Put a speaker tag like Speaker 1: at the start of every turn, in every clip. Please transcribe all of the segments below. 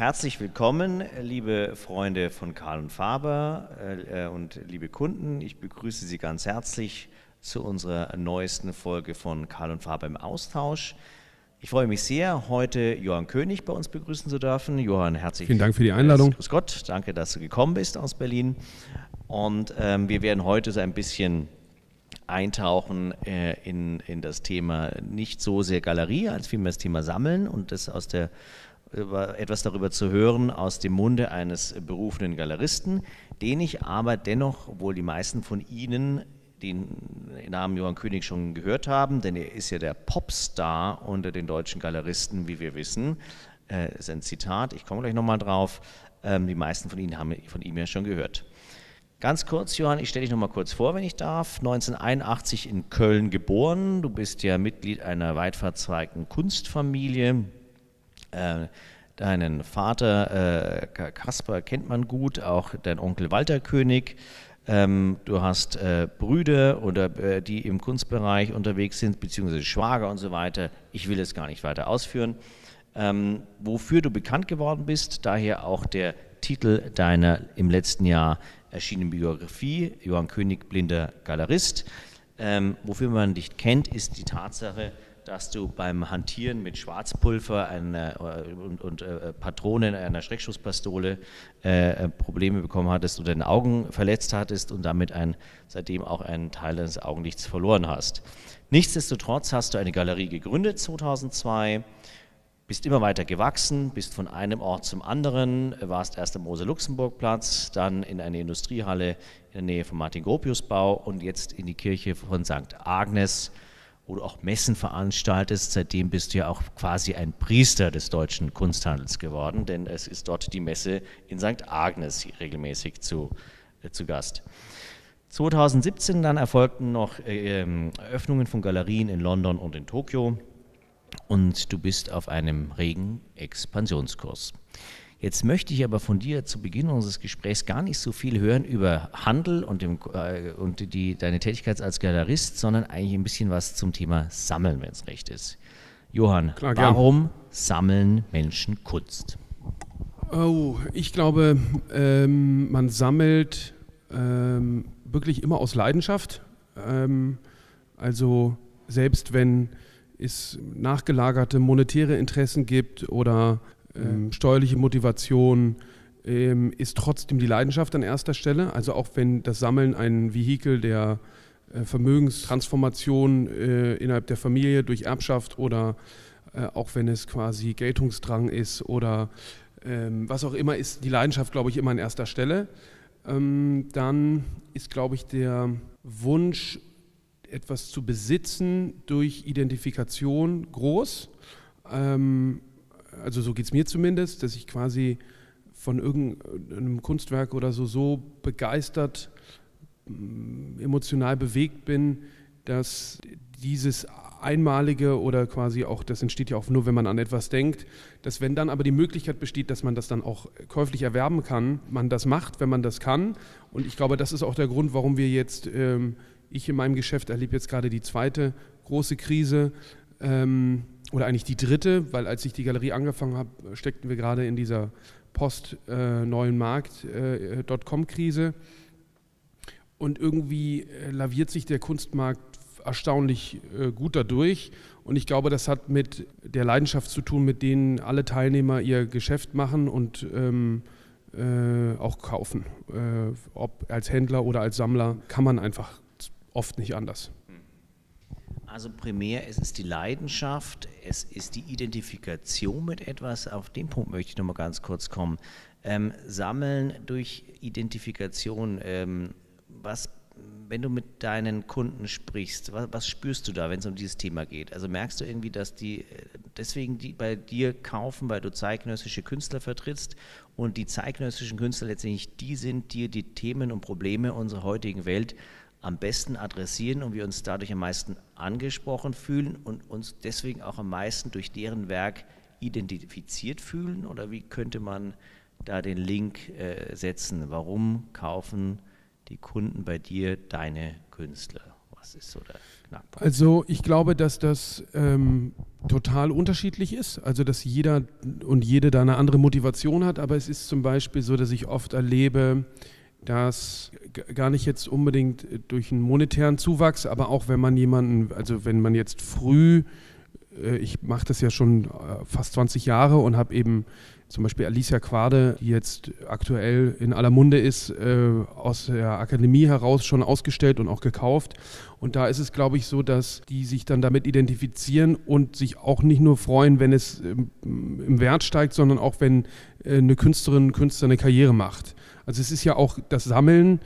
Speaker 1: Herzlich willkommen, liebe Freunde von Karl und Faber äh, und liebe Kunden. Ich begrüße Sie ganz herzlich zu unserer neuesten Folge von Karl und Faber im Austausch. Ich freue mich sehr, heute Johann König bei uns begrüßen zu dürfen. Johann, herzlich
Speaker 2: Vielen Dank für die Einladung.
Speaker 1: Grüß Gott, danke, dass du gekommen bist aus Berlin. Und ähm, wir werden heute so ein bisschen eintauchen äh, in, in das Thema nicht so sehr Galerie, als vielmehr das Thema Sammeln und das aus der über, etwas darüber zu hören aus dem Munde eines berufenen Galeristen, den ich aber dennoch, obwohl die meisten von Ihnen den Namen Johann König schon gehört haben, denn er ist ja der Popstar unter den deutschen Galeristen, wie wir wissen. Äh, ist ein Zitat, ich komme gleich nochmal drauf. Ähm, die meisten von Ihnen haben von ihm ja schon gehört. Ganz kurz, Johann, ich stelle dich nochmal kurz vor, wenn ich darf. 1981 in Köln geboren. Du bist ja Mitglied einer weit verzweigten Kunstfamilie. Äh, deinen Vater äh, Kaspar kennt man gut, auch dein Onkel Walter König. Ähm, du hast äh, Brüder oder äh, die im Kunstbereich unterwegs sind, beziehungsweise Schwager und so weiter. Ich will es gar nicht weiter ausführen. Ähm, wofür du bekannt geworden bist, daher auch der Titel deiner im letzten Jahr erschienenen Biografie, Johann König, blinder Galerist. Ähm, wofür man dich kennt, ist die Tatsache, dass du beim Hantieren mit Schwarzpulver eine, äh, und, und äh, Patronen einer Schreckschusspistole äh, Probleme bekommen hattest oder deine Augen verletzt hattest und damit ein, seitdem auch einen Teil deines Augenlichts verloren hast. Nichtsdestotrotz hast du eine Galerie gegründet 2002, bist immer weiter gewachsen, bist von einem Ort zum anderen, warst erst am Mose-Luxemburg-Platz, dann in eine Industriehalle in der Nähe vom Martin-Gropius-Bau und jetzt in die Kirche von St. Agnes wo du auch Messen veranstaltest. Seitdem bist du ja auch quasi ein Priester des deutschen Kunsthandels geworden, denn es ist dort die Messe in St. Agnes regelmäßig zu, äh, zu Gast. 2017 dann erfolgten noch äh, Eröffnungen von Galerien in London und in Tokio und du bist auf einem regen Expansionskurs. Jetzt möchte ich aber von dir zu Beginn unseres Gesprächs gar nicht so viel hören über Handel und, dem, äh, und die, deine Tätigkeit als Galerist, sondern eigentlich ein bisschen was zum Thema Sammeln, wenn es recht ist. Johann, Klar, warum sammeln Menschen Kunst?
Speaker 2: Oh, ich glaube, ähm, man sammelt ähm, wirklich immer aus Leidenschaft. Ähm, also selbst wenn es nachgelagerte monetäre Interessen gibt oder ähm, steuerliche Motivation ähm, ist trotzdem die Leidenschaft an erster Stelle. Also auch wenn das Sammeln ein Vehikel der äh, Vermögenstransformation äh, innerhalb der Familie durch Erbschaft oder äh, auch wenn es quasi Geltungsdrang ist oder ähm, was auch immer ist, die Leidenschaft, glaube ich, immer an erster Stelle. Ähm, dann ist, glaube ich, der Wunsch, etwas zu besitzen durch Identifikation groß. Ähm, also so geht es mir zumindest, dass ich quasi von irgendeinem Kunstwerk oder so so begeistert, mm, emotional bewegt bin, dass dieses einmalige oder quasi auch, das entsteht ja auch nur, wenn man an etwas denkt, dass wenn dann aber die Möglichkeit besteht, dass man das dann auch käuflich erwerben kann, man das macht, wenn man das kann. Und ich glaube, das ist auch der Grund, warum wir jetzt, ähm, ich in meinem Geschäft erlebe jetzt gerade die zweite große Krise, ähm, oder eigentlich die dritte, weil als ich die Galerie angefangen habe, steckten wir gerade in dieser Post-Neuen äh, Markt.com-Krise. Äh, und irgendwie äh, laviert sich der Kunstmarkt erstaunlich gut dadurch. Und ich glaube, das hat mit der Leidenschaft zu tun, mit denen alle Teilnehmer ihr Geschäft machen und ähm, äh, auch kaufen. Äh, ob als Händler oder als Sammler kann man einfach oft nicht anders.
Speaker 1: Also primär es ist die Leidenschaft, es ist die Identifikation mit etwas. Auf den Punkt möchte ich noch mal ganz kurz kommen. Ähm, sammeln durch Identifikation. Ähm, was, wenn du mit deinen Kunden sprichst, was, was spürst du da, wenn es um dieses Thema geht? Also merkst du irgendwie, dass die äh, deswegen die bei dir kaufen, weil du zeitgenössische Künstler vertrittst und die zeitgenössischen Künstler letztendlich die sind, die die Themen und Probleme unserer heutigen Welt am besten adressieren und wir uns dadurch am meisten angesprochen fühlen und uns deswegen auch am meisten durch deren Werk identifiziert fühlen? Oder wie könnte man da den Link äh, setzen? Warum kaufen die Kunden bei dir deine Künstler? Was ist so der
Speaker 2: Knackpunkt? Also ich glaube, dass das ähm, total unterschiedlich ist. Also, dass jeder und jede da eine andere Motivation hat. Aber es ist zum Beispiel so, dass ich oft erlebe, dass gar nicht jetzt unbedingt durch einen monetären Zuwachs, aber auch wenn man jemanden, also wenn man jetzt früh, äh, ich mache das ja schon äh, fast 20 Jahre und habe eben zum Beispiel Alicia Quade, die jetzt aktuell in aller Munde ist, äh, aus der Akademie heraus schon ausgestellt und auch gekauft. Und da ist es, glaube ich, so, dass die sich dann damit identifizieren und sich auch nicht nur freuen, wenn es ähm, im Wert steigt, sondern auch wenn äh, eine Künstlerin, Künstler eine Karriere macht. Also es ist ja auch das Sammeln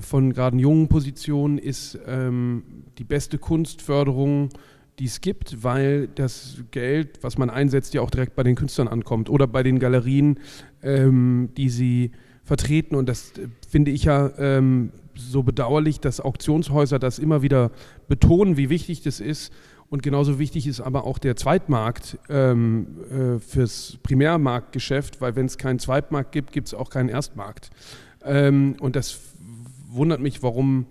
Speaker 2: von gerade jungen Positionen ist ähm, die beste Kunstförderung die es gibt, weil das Geld, was man einsetzt, ja auch direkt bei den Künstlern ankommt oder bei den Galerien, ähm, die sie vertreten. Und das äh, finde ich ja ähm, so bedauerlich, dass Auktionshäuser das immer wieder betonen, wie wichtig das ist. Und genauso wichtig ist aber auch der Zweitmarkt ähm, äh, fürs Primärmarktgeschäft, weil wenn es keinen Zweitmarkt gibt, gibt es auch keinen Erstmarkt. Ähm, und das wundert mich, warum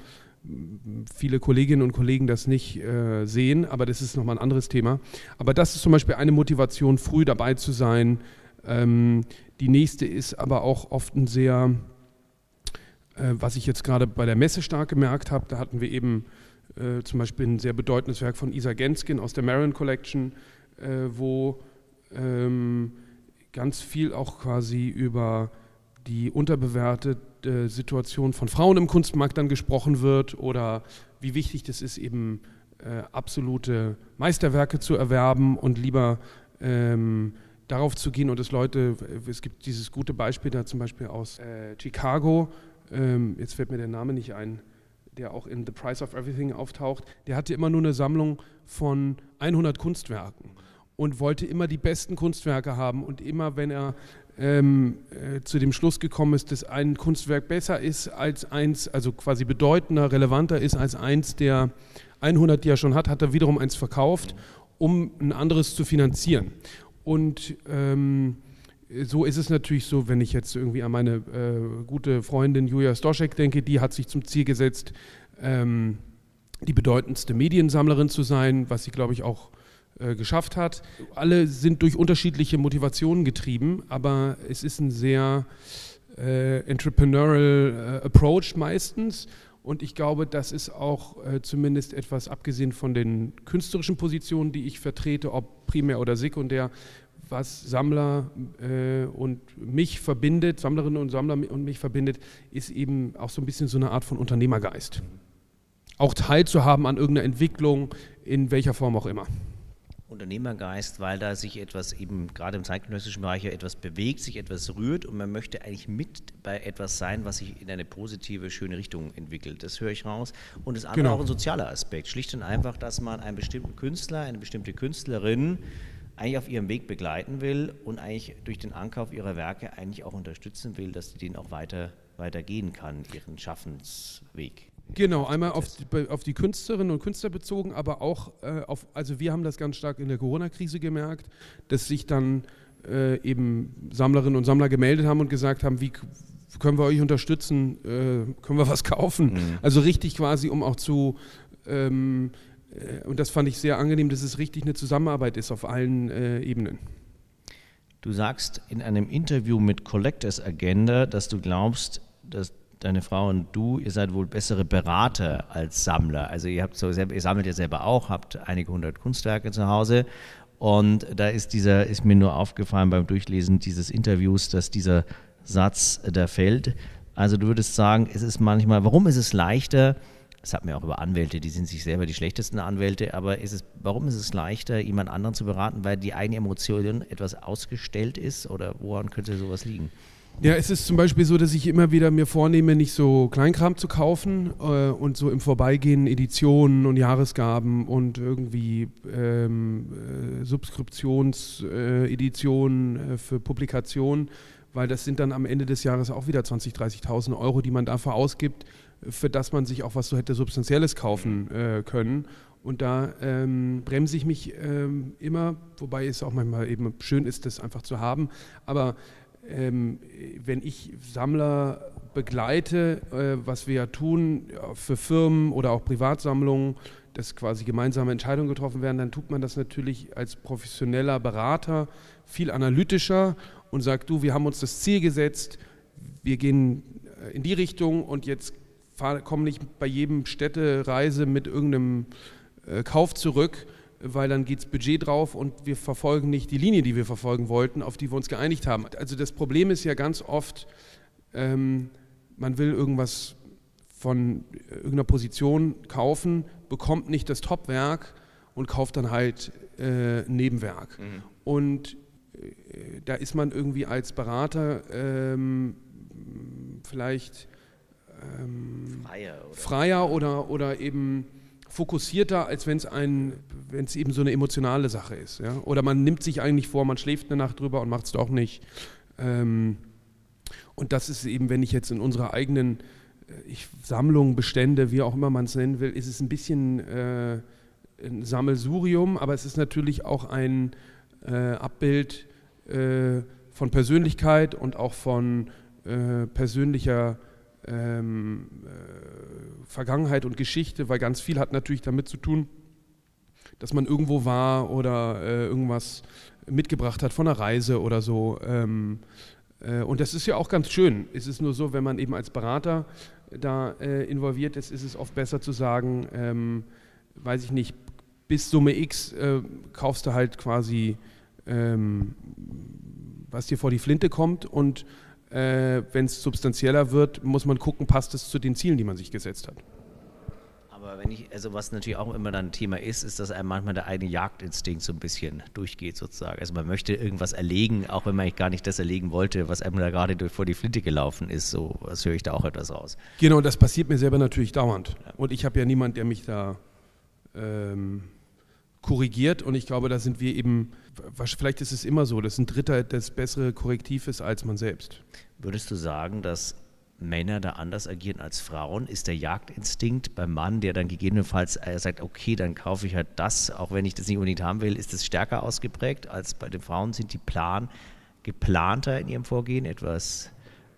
Speaker 2: viele Kolleginnen und Kollegen das nicht äh, sehen, aber das ist nochmal ein anderes Thema. Aber das ist zum Beispiel eine Motivation, früh dabei zu sein. Ähm, die nächste ist aber auch oft ein sehr, äh, was ich jetzt gerade bei der Messe stark gemerkt habe, da hatten wir eben äh, zum Beispiel ein sehr bedeutendes Werk von Isa Genskin aus der Marin Collection, äh, wo ähm, ganz viel auch quasi über die unterbewertete äh, Situation von Frauen im Kunstmarkt dann gesprochen wird oder wie wichtig das ist, eben äh, absolute Meisterwerke zu erwerben und lieber ähm, darauf zu gehen und es Leute, es gibt dieses gute Beispiel da zum Beispiel aus äh, Chicago, ähm, jetzt fällt mir der Name nicht ein, der auch in The Price of Everything auftaucht, der hatte immer nur eine Sammlung von 100 Kunstwerken und wollte immer die besten Kunstwerke haben und immer, wenn er ähm, äh, zu dem Schluss gekommen ist, dass ein Kunstwerk besser ist als eins, also quasi bedeutender, relevanter ist als eins der 100, die er schon hat, hat er wiederum eins verkauft, um ein anderes zu finanzieren. Und ähm, so ist es natürlich so, wenn ich jetzt irgendwie an meine äh, gute Freundin Julia Stoschek denke, die hat sich zum Ziel gesetzt, ähm, die bedeutendste Mediensammlerin zu sein, was sie, glaube ich, auch äh, geschafft hat. Alle sind durch unterschiedliche Motivationen getrieben, aber es ist ein sehr äh, entrepreneurial äh, Approach meistens. Und ich glaube, das ist auch äh, zumindest etwas, abgesehen von den künstlerischen Positionen, die ich vertrete, ob primär oder sekundär, was Sammler äh, und mich verbindet, Sammlerinnen und Sammler und mich verbindet, ist eben auch so ein bisschen so eine Art von Unternehmergeist. Auch teilzuhaben an irgendeiner Entwicklung, in welcher Form auch immer.
Speaker 1: Unternehmergeist, weil da sich etwas eben gerade im zeitgenössischen Bereich ja etwas bewegt, sich etwas rührt und man möchte eigentlich mit bei etwas sein, was sich in eine positive, schöne Richtung entwickelt. Das höre ich raus. Und das andere genau. auch ein sozialer Aspekt. Schlicht und einfach, dass man einen bestimmten Künstler, eine bestimmte Künstlerin eigentlich auf ihrem Weg begleiten will und eigentlich durch den Ankauf ihrer Werke eigentlich auch unterstützen will, dass sie den auch weiter, weiter gehen kann, ihren Schaffensweg.
Speaker 2: Genau, einmal auf die, auf die, Künstlerinnen und Künstler bezogen, aber auch äh, auf, also wir haben das ganz stark in der Corona-Krise gemerkt, dass sich dann äh, eben Sammlerinnen und Sammler gemeldet haben und gesagt haben, wie können wir euch unterstützen, äh, können wir was kaufen? Mhm. Also richtig quasi, um auch zu, ähm, äh, und das fand ich sehr angenehm, dass es richtig eine Zusammenarbeit ist auf allen äh, Ebenen.
Speaker 1: Du sagst in einem Interview mit Collectors Agenda, dass du glaubst, dass deine Frau und du, ihr seid wohl bessere Berater als Sammler. Also ihr habt so ihr sammelt ja selber auch, habt einige hundert Kunstwerke zu Hause. Und da ist dieser, ist mir nur aufgefallen beim Durchlesen dieses Interviews, dass dieser Satz da fällt. Also du würdest sagen, es ist manchmal, warum ist es leichter, das hat mir auch über Anwälte, die sind sich selber die schlechtesten Anwälte, aber ist es, warum ist es leichter, jemand anderen zu beraten, weil die eigene Emotion etwas ausgestellt ist oder woran könnte sowas liegen?
Speaker 2: Ja, es ist zum Beispiel so, dass ich immer wieder mir vornehme, nicht so Kleinkram zu kaufen äh, und so im Vorbeigehen Editionen und Jahresgaben und irgendwie ähm, äh, Subskriptionseditionen äh, für Publikationen, weil das sind dann am Ende des Jahres auch wieder 20.000, 30.000 Euro, die man dafür ausgibt, für das man sich auch was so hätte Substanzielles kaufen äh, können. Und da ähm, bremse ich mich ähm, immer, wobei es auch manchmal eben schön ist, das einfach zu haben. Aber ähm, wenn ich Sammler begleite, äh, was wir ja tun für Firmen oder auch Privatsammlungen, dass quasi gemeinsame Entscheidungen getroffen werden, dann tut man das natürlich als professioneller Berater viel analytischer und sagt, du, wir haben uns das Ziel gesetzt, wir gehen äh, in die Richtung und jetzt kommen nicht bei jedem Städtereise mit irgendeinem äh, Kauf zurück, weil dann geht das Budget drauf und wir verfolgen nicht die Linie, die wir verfolgen wollten, auf die wir uns geeinigt haben. Also das Problem ist ja ganz oft, ähm, man will irgendwas von irgendeiner Position kaufen, bekommt nicht das Topwerk und kauft dann halt äh, ein Nebenwerk. Mhm. Und äh, da ist man irgendwie als Berater ähm, vielleicht ähm, freier, oder? freier oder, oder eben fokussierter, als wenn es eben so eine emotionale Sache ist. Ja? Oder man nimmt sich eigentlich vor, man schläft eine Nacht drüber und macht es doch nicht. Ähm, und das ist eben, wenn ich jetzt in unserer eigenen äh, ich, Sammlung, Bestände, wie auch immer man es nennen will, ist es ein bisschen äh, ein Sammelsurium, aber es ist natürlich auch ein äh, Abbild äh, von Persönlichkeit und auch von äh, persönlicher ähm, äh, Vergangenheit und Geschichte, weil ganz viel hat natürlich damit zu tun, dass man irgendwo war oder äh, irgendwas mitgebracht hat von einer Reise oder so. Ähm, äh, und das ist ja auch ganz schön. Es ist nur so, wenn man eben als Berater da äh, involviert ist, ist es oft besser zu sagen, ähm, weiß ich nicht, bis Summe X äh, kaufst du halt quasi, ähm, was dir vor die Flinte kommt und äh, wenn es substanzieller wird, muss man gucken, passt es zu den Zielen, die man sich gesetzt hat.
Speaker 1: Aber wenn ich, also was natürlich auch immer dann ein Thema ist, ist, dass einem manchmal der eigene Jagdinstinkt so ein bisschen durchgeht sozusagen. Also man möchte irgendwas erlegen, auch wenn man eigentlich gar nicht das erlegen wollte, was einem da gerade vor die Flinte gelaufen ist. So, was höre ich da auch etwas raus.
Speaker 2: Genau, das passiert mir selber natürlich dauernd. Ja. Und ich habe ja niemanden, der mich da ähm, korrigiert. Und ich glaube, da sind wir eben, vielleicht ist es immer so, dass ein Dritter das bessere Korrektiv ist als man selbst.
Speaker 1: Würdest du sagen, dass Männer da anders agieren als Frauen? Ist der Jagdinstinkt beim Mann, der dann gegebenenfalls äh, sagt, okay, dann kaufe ich halt das, auch wenn ich das nicht unbedingt haben will, ist das stärker ausgeprägt als bei den Frauen? Sind die plan, geplanter in ihrem Vorgehen, etwas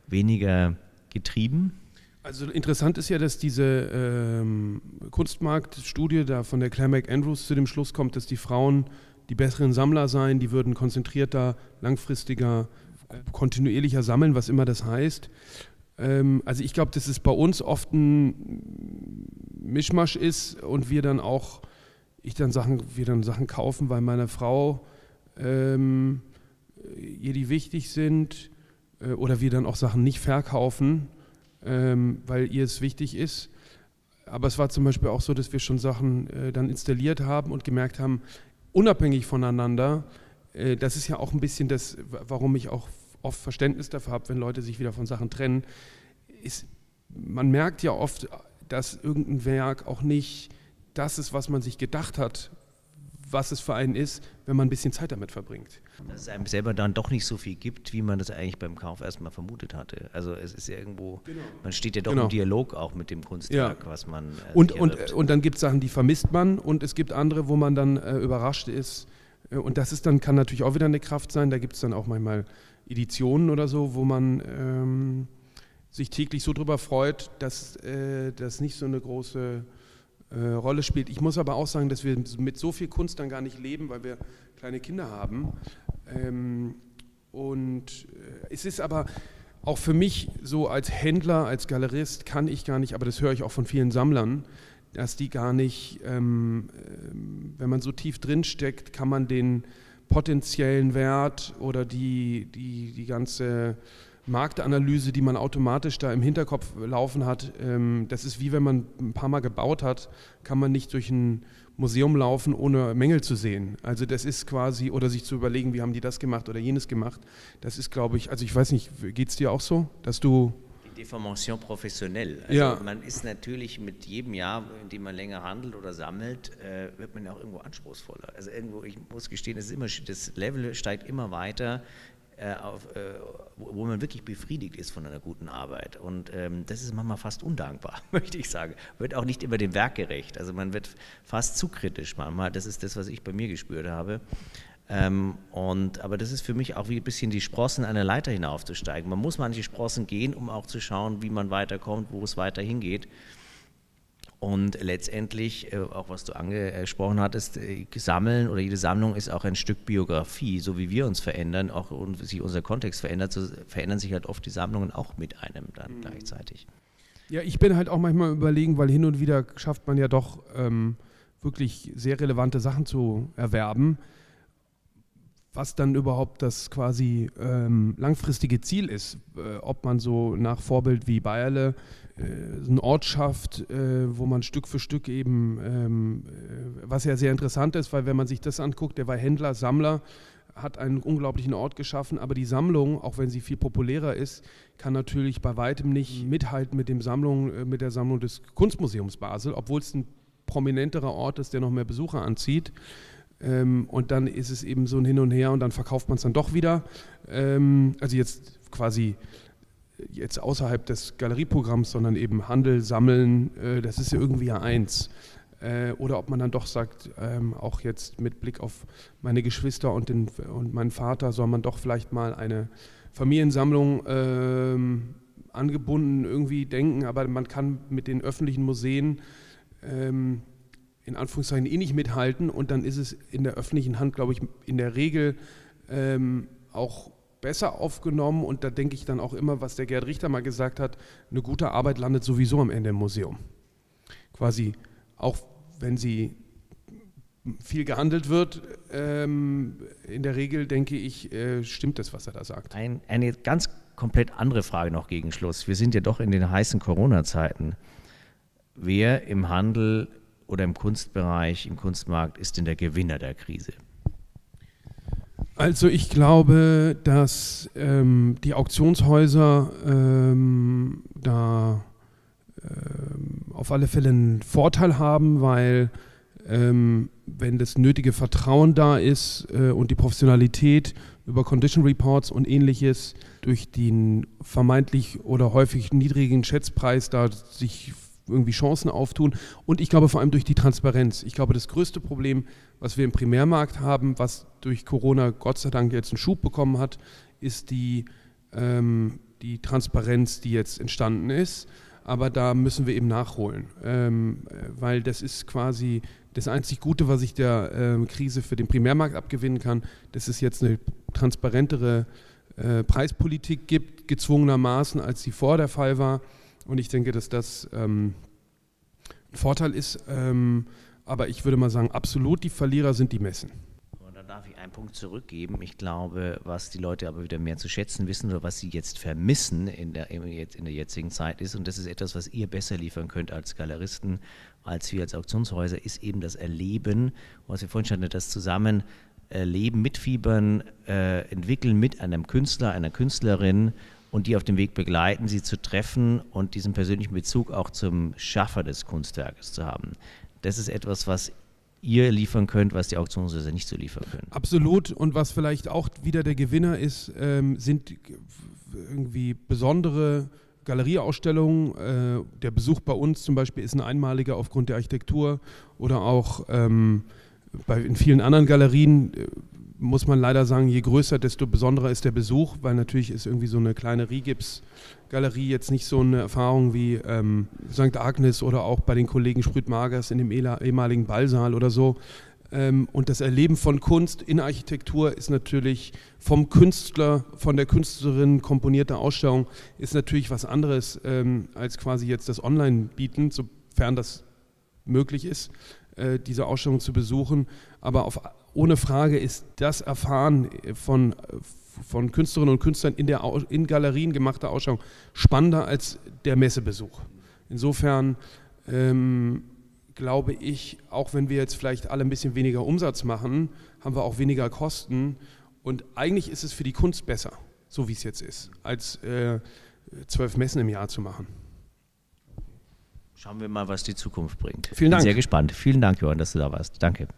Speaker 1: weniger getrieben?
Speaker 2: Also interessant ist ja, dass diese ähm, Kunstmarktstudie da von der Claire McAndrews zu dem Schluss kommt, dass die Frauen die besseren Sammler seien, die würden konzentrierter, langfristiger, kontinuierlicher sammeln, was immer das heißt. Ähm, also ich glaube, dass es bei uns oft ein Mischmasch ist und wir dann auch, ich dann Sachen, wir dann Sachen kaufen, weil meine Frau ähm, ihr die wichtig sind äh, oder wir dann auch Sachen nicht verkaufen, ähm, weil ihr es wichtig ist. Aber es war zum Beispiel auch so, dass wir schon Sachen äh, dann installiert haben und gemerkt haben, unabhängig voneinander, äh, das ist ja auch ein bisschen das, warum ich auch oft Verständnis dafür habe, wenn Leute sich wieder von Sachen trennen, ist, man merkt ja oft, dass irgendein Werk auch nicht das ist, was man sich gedacht hat, was es für einen ist, wenn man ein bisschen Zeit damit verbringt.
Speaker 1: Dass es einem selber dann doch nicht so viel gibt, wie man das eigentlich beim Kauf erstmal vermutet hatte. Also es ist ja irgendwo, genau. man steht ja doch genau. im Dialog auch mit dem Kunstwerk, ja. was man.
Speaker 2: Äh, und, und, und dann gibt es Sachen, die vermisst man und es gibt andere, wo man dann äh, überrascht ist. Äh, und das ist dann, kann natürlich auch wieder eine Kraft sein. Da gibt es dann auch manchmal Editionen oder so, wo man ähm, sich täglich so darüber freut, dass äh, das nicht so eine große äh, Rolle spielt. Ich muss aber auch sagen, dass wir mit so viel Kunst dann gar nicht leben, weil wir kleine Kinder haben. Ähm, und äh, es ist aber auch für mich so als Händler, als Galerist kann ich gar nicht, aber das höre ich auch von vielen Sammlern, dass die gar nicht, ähm, ähm wenn man so tief drin steckt, kann man den potenziellen Wert oder die, die, die ganze Marktanalyse, die man automatisch da im Hinterkopf laufen hat, ähm, das ist wie wenn man ein paar Mal gebaut hat, kann man nicht durch ein Museum laufen, ohne Mängel zu sehen. Also das ist quasi, oder sich zu überlegen, wie haben die das gemacht oder jenes gemacht. Das ist, glaube ich, also ich weiß nicht, geht es dir auch so, dass du
Speaker 1: Deformation professionell. Also
Speaker 2: ja.
Speaker 1: man ist natürlich mit jedem Jahr, in dem man länger handelt oder sammelt, äh, wird man ja auch irgendwo anspruchsvoller. Also irgendwo, ich muss gestehen, es ist immer, das Level steigt immer weiter. Äh, auf, äh, wo man wirklich befriedigt ist von einer guten Arbeit. Und ähm, das ist manchmal fast undankbar, möchte ich sagen. Wird auch nicht immer dem Werk gerecht. Also man wird fast zu kritisch manchmal. Das ist das, was ich bei mir gespürt habe. Ähm, und, aber das ist für mich auch wie ein bisschen die Sprossen einer Leiter hinaufzusteigen. Man muss manche Sprossen gehen, um auch zu schauen, wie man weiterkommt, wo es weiter hingeht. Und letztendlich, äh, auch was du angesprochen hattest, äh, Sammeln oder jede Sammlung ist auch ein Stück Biografie. So wie wir uns verändern, auch und sich unser Kontext verändert, so verändern sich halt oft die Sammlungen auch mit einem dann mhm. gleichzeitig.
Speaker 2: Ja, ich bin halt auch manchmal überlegen, weil hin und wieder schafft man ja doch ähm, wirklich sehr relevante Sachen zu erwerben was dann überhaupt das quasi ähm, langfristige Ziel ist. Äh, ob man so nach Vorbild wie Bayerle äh, einen Ort schafft, äh, wo man Stück für Stück eben, ähm, äh, was ja sehr interessant ist, weil wenn man sich das anguckt, der war Händler, Sammler, hat einen unglaublichen Ort geschaffen, aber die Sammlung, auch wenn sie viel populärer ist, kann natürlich bei weitem nicht mithalten mit, dem Sammlung, äh, mit der Sammlung des Kunstmuseums Basel, obwohl es ein prominenterer Ort ist, der noch mehr Besucher anzieht. Ähm, und dann ist es eben so ein Hin und Her und dann verkauft man es dann doch wieder. Ähm, also jetzt quasi jetzt außerhalb des Galerieprogramms, sondern eben Handel, Sammeln, äh, das ist ja irgendwie ja eins. Äh, oder ob man dann doch sagt, ähm, auch jetzt mit Blick auf meine Geschwister und, den, und meinen Vater, soll man doch vielleicht mal eine Familiensammlung ähm, angebunden irgendwie denken, aber man kann mit den öffentlichen Museen ähm, in Anführungszeichen eh nicht mithalten und dann ist es in der öffentlichen Hand, glaube ich, in der Regel ähm, auch besser aufgenommen und da denke ich dann auch immer, was der Gerd Richter mal gesagt hat, eine gute Arbeit landet sowieso am Ende im Museum. Quasi auch wenn sie viel gehandelt wird, ähm, in der Regel denke ich, äh, stimmt das, was er da sagt.
Speaker 1: Ein, eine ganz komplett andere Frage noch gegen Schluss. Wir sind ja doch in den heißen Corona-Zeiten. Wer im Handel oder im Kunstbereich, im Kunstmarkt ist denn der Gewinner der Krise?
Speaker 2: Also ich glaube, dass ähm, die Auktionshäuser ähm, da ähm, auf alle Fälle einen Vorteil haben, weil ähm, wenn das nötige Vertrauen da ist äh, und die Professionalität über Condition Reports und ähnliches durch den vermeintlich oder häufig niedrigen Schätzpreis da sich irgendwie Chancen auftun. Und ich glaube vor allem durch die Transparenz. Ich glaube, das größte Problem, was wir im Primärmarkt haben, was durch Corona Gott sei Dank jetzt einen Schub bekommen hat, ist die, ähm, die Transparenz, die jetzt entstanden ist. Aber da müssen wir eben nachholen, ähm, weil das ist quasi das einzig Gute, was ich der ähm, Krise für den Primärmarkt abgewinnen kann, dass es jetzt eine transparentere äh, Preispolitik gibt, gezwungenermaßen, als sie vor der Fall war. Und ich denke, dass das ähm, ein Vorteil ist. Ähm, aber ich würde mal sagen, absolut die Verlierer sind die Messen.
Speaker 1: Und da darf ich einen Punkt zurückgeben. Ich glaube, was die Leute aber wieder mehr zu schätzen wissen oder was sie jetzt vermissen in der, in der jetzigen Zeit ist, und das ist etwas, was ihr besser liefern könnt als Galeristen, als wir als Auktionshäuser, ist eben das Erleben, was wir vorhin schon hatten, das Zusammen Leben, mitfiebern, äh, entwickeln mit einem Künstler, einer Künstlerin und die auf dem Weg begleiten, sie zu treffen und diesen persönlichen Bezug auch zum Schaffer des Kunstwerkes zu haben. Das ist etwas, was ihr liefern könnt, was die Auktionshäuser nicht so liefern können.
Speaker 2: Absolut. Und was vielleicht auch wieder der Gewinner ist, ähm, sind irgendwie besondere Galerieausstellungen. Äh, der Besuch bei uns zum Beispiel ist ein einmaliger aufgrund der Architektur oder auch ähm, bei, in vielen anderen Galerien äh, muss man leider sagen, je größer, desto besonderer ist der Besuch, weil natürlich ist irgendwie so eine kleine Rigips-Galerie jetzt nicht so eine Erfahrung wie ähm, St. Agnes oder auch bei den Kollegen Sprüt-Magers in dem ehemaligen Ballsaal oder so. Ähm, und das Erleben von Kunst in Architektur ist natürlich vom Künstler, von der Künstlerin komponierte Ausstellung, ist natürlich was anderes ähm, als quasi jetzt das Online-Bieten, sofern das möglich ist, äh, diese Ausstellung zu besuchen. Aber auf ohne Frage ist das Erfahren von, von Künstlerinnen und Künstlern in, der, in Galerien gemachter Ausstellung spannender als der Messebesuch. Insofern ähm, glaube ich, auch wenn wir jetzt vielleicht alle ein bisschen weniger Umsatz machen, haben wir auch weniger Kosten. Und eigentlich ist es für die Kunst besser, so wie es jetzt ist, als äh, zwölf Messen im Jahr zu machen.
Speaker 1: Schauen wir mal, was die Zukunft bringt.
Speaker 2: Vielen Dank.
Speaker 1: Bin sehr gespannt. Vielen Dank, Johann, dass du da warst. Danke.